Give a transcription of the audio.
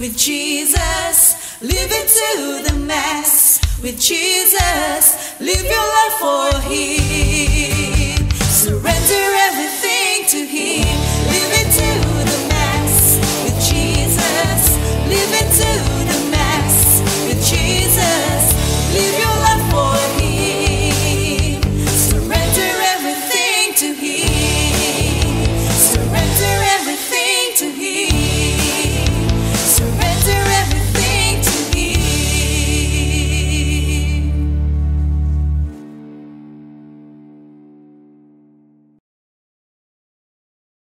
with Jesus. Live it to the mass with Jesus. Live your life for Him.